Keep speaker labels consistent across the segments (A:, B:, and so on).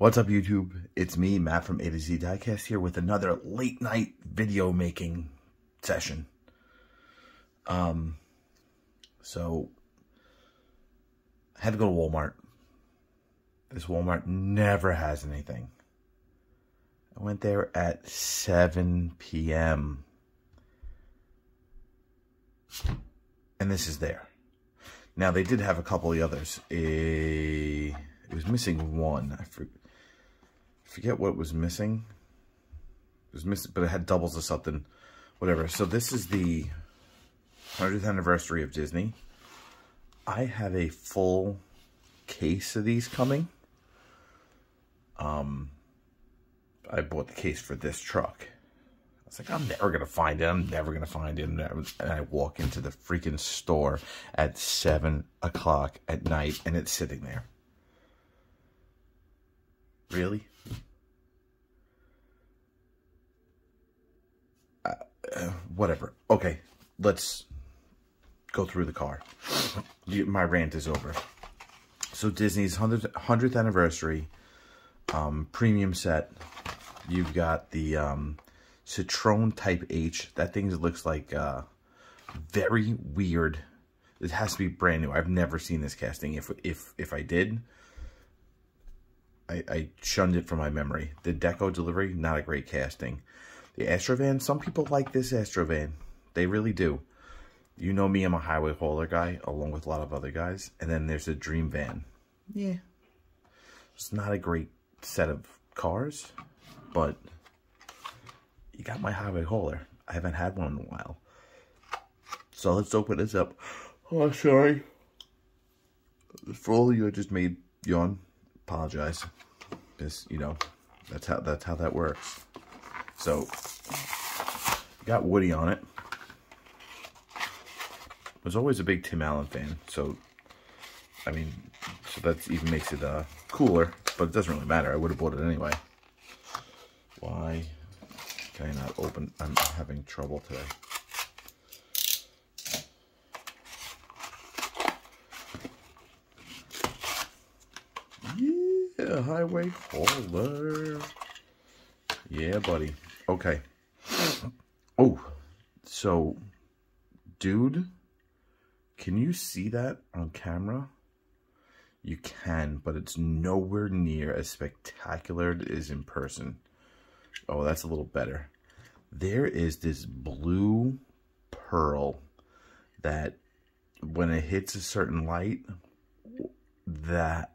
A: What's up YouTube? It's me, Matt from A to Z Diecast here with another late night video making session. Um, so, I had to go to Walmart. This Walmart never has anything. I went there at 7 p.m. And this is there. Now, they did have a couple of the others. A, it was missing one. I forget forget what was missing. It was missing, but it had doubles of something, whatever. So this is the 100th anniversary of Disney. I have a full case of these coming. Um, I bought the case for this truck. I was like, I'm never going to find it. I'm never going to find it. And I walk into the freaking store at 7 o'clock at night, and it's sitting there. Really? Uh, whatever. Okay, let's go through the car. My rant is over. So Disney's 100th, 100th anniversary um, premium set. You've got the um, Citroen Type H. That thing looks like uh, very weird. It has to be brand new. I've never seen this casting. If if if I did, I, I shunned it from my memory. The Deco delivery, not a great casting. The Astrovan, some people like this Astrovan. They really do. You know me, I'm a highway hauler guy, along with a lot of other guys. And then there's a Dream Van. Yeah. It's not a great set of cars, but you got my highway hauler. I haven't had one in a while. So let's open this up. Oh, sorry. For all you I just made yawn, apologize. Because, you know, that's how that's how that works. So, got Woody on it. Was always a big Tim Allen fan, so I mean, so that even makes it uh, cooler, but it doesn't really matter. I would have bought it anyway. Why can I not open? I'm having trouble today. Highway hauler. Yeah, buddy. Okay. Oh, so, dude, can you see that on camera? You can, but it's nowhere near as spectacular as it is in person. Oh, that's a little better. There is this blue pearl that when it hits a certain light, that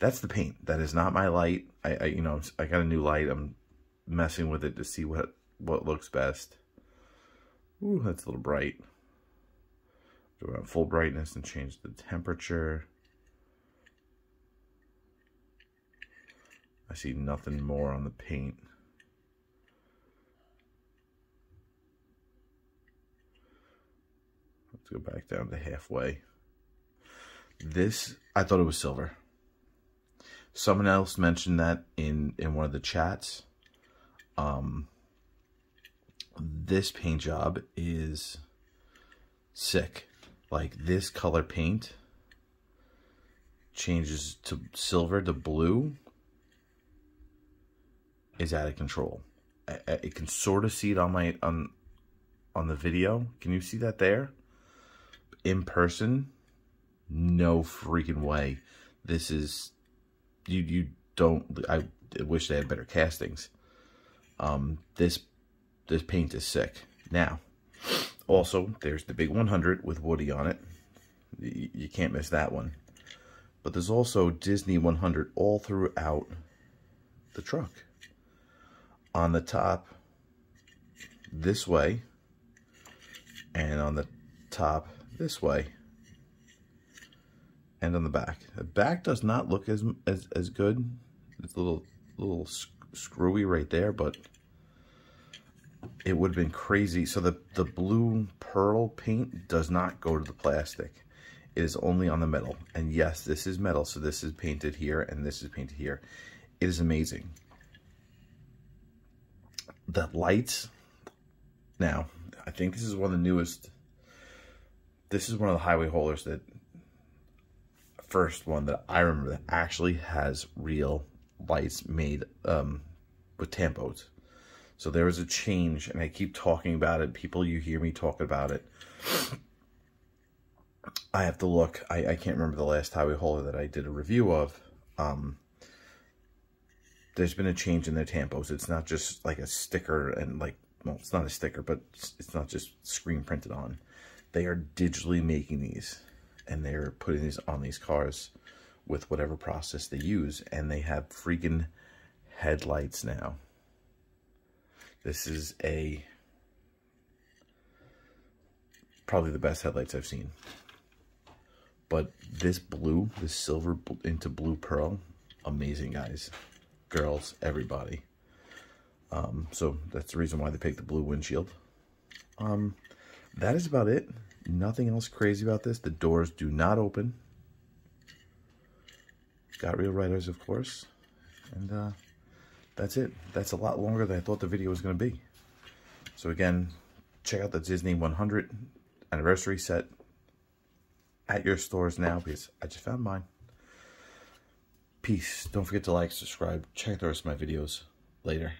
A: that's the paint. That is not my light. I, I you know, I got a new light. I'm messing with it to see what, what looks best. Ooh, that's a little bright. Do it on full brightness and change the temperature. I see nothing more on the paint. Let's go back down to halfway. This, I thought it was silver. Someone else mentioned that in, in one of the chats. Um, this paint job is sick. Like this color paint changes to silver to blue is out of control. I, I can sort of see it on my on on the video. Can you see that there? In person, no freaking way. This is you you don't I wish they had better castings. Um, this this paint is sick. Now, also, there's the big 100 with Woody on it. You, you can't miss that one. But there's also Disney 100 all throughout the truck. On the top, this way, and on the top, this way, and on the back. The back does not look as as, as good. It's a little little screwy right there, but it would have been crazy. So the, the blue pearl paint does not go to the plastic. It is only on the metal. And yes, this is metal, so this is painted here and this is painted here. It is amazing. The lights, now, I think this is one of the newest, this is one of the highway haulers that, first one that I remember that actually has real lights made um, with tampos. So there was a change, and I keep talking about it. People, you hear me talking about it. I have to look. I, I can't remember the last highway hauler that I did a review of. Um, there's been a change in their tampos. It's not just like a sticker and like, well, it's not a sticker, but it's not just screen printed on. They are digitally making these and they're putting these on these cars with whatever process they use. And they have freaking headlights now. This is a, probably the best headlights I've seen. But this blue, this silver into blue pearl, amazing guys, girls, everybody. Um, so that's the reason why they picked the blue windshield. Um, that is about it. Nothing else crazy about this. The doors do not open. Got real riders, of course. And uh, that's it. That's a lot longer than I thought the video was going to be. So again, check out the Disney 100 anniversary set at your stores now because I just found mine. Peace. Don't forget to like, subscribe, check out the rest of my videos later.